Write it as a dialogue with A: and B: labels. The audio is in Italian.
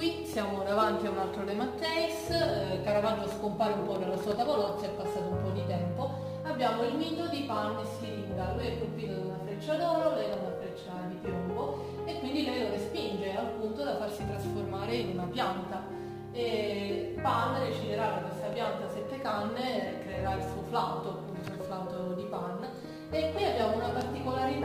A: Qui siamo davanti a un altro De Matteis, eh, Caravaggio scompare un po' dalla sua tavolozza, è passato un po' di tempo. Abbiamo il mito di Pan e Siringa, lui è colpito da una freccia d'oro, lei da una freccia di piombo e quindi lei lo respinge al punto da farsi trasformare in una pianta. E Pan deciderà da questa pianta sette canne e creerà il suo flauto, appunto il flauto di Pan. E qui abbiamo una particolarità